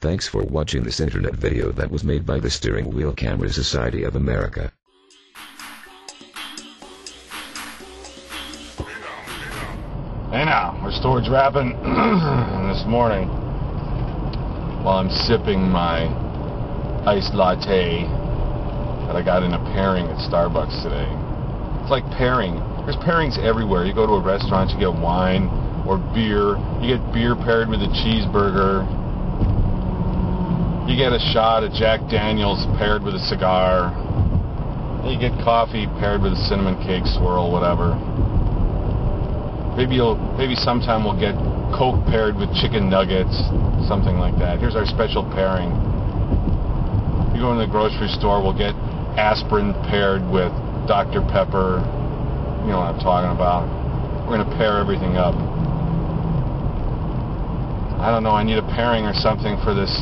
Thanks for watching this internet video that was made by the Steering Wheel Camera Society of America. Hey now, we're storage rapping this morning while I'm sipping my iced latte that I got in a pairing at Starbucks today. It's like pairing. There's pairings everywhere. You go to a restaurant, you get wine or beer. You get beer paired with a cheeseburger. You get a shot of Jack Daniels paired with a cigar. You get coffee paired with a cinnamon cake swirl, whatever. Maybe you'll, maybe sometime we'll get Coke paired with chicken nuggets, something like that. Here's our special pairing. You go in the grocery store, we'll get aspirin paired with Dr. Pepper. You know what I'm talking about. We're gonna pair everything up. I don't know. I need a pairing or something for this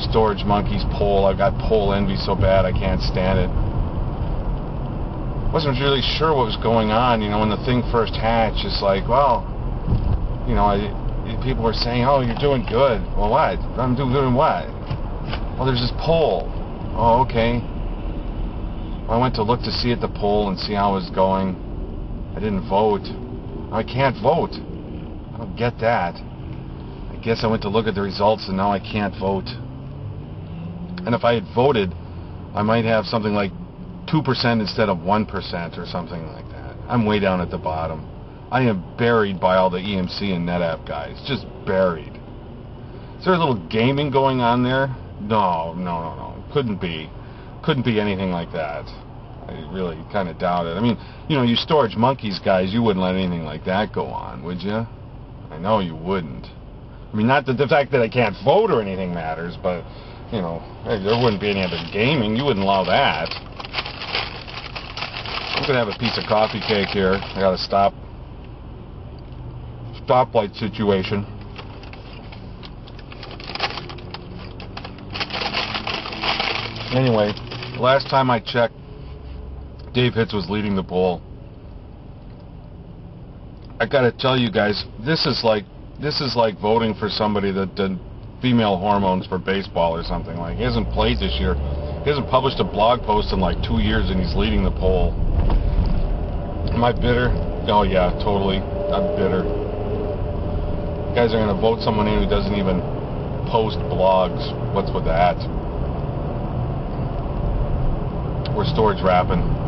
storage monkeys poll. I've got poll envy so bad I can't stand it wasn't really sure what was going on. You know, when the thing first hatched, it's like, well, you know, I, people were saying, oh, you're doing good. Well, what? I'm doing doing what? Well, there's this poll. Oh, okay. Well, I went to look to see at the poll and see how it was going. I didn't vote. I can't vote. I don't get that. I guess I went to look at the results and now I can't vote. And if I had voted, I might have something like 2% instead of 1% or something like that. I'm way down at the bottom. I am buried by all the EMC and NetApp guys. Just buried. Is there a little gaming going on there? No, no, no, no. Couldn't be. Couldn't be anything like that. I really kind of doubt it. I mean, you know, you storage monkeys guys, you wouldn't let anything like that go on, would you? I know you wouldn't. I mean, not that the fact that I can't vote or anything matters, but, you know, there wouldn't be any other gaming. You wouldn't allow that. I'm gonna have a piece of coffee cake here. I got a stop stoplight situation. Anyway, last time I checked, Dave Hitz was leading the poll. I gotta tell you guys, this is like this is like voting for somebody that did female hormones for baseball or something. Like he hasn't played this year. He hasn't published a blog post in like two years, and he's leading the poll. Am I bitter? Oh yeah, totally. I'm bitter. You guys are gonna vote someone in who doesn't even post blogs. What's with that? We're storage rapping.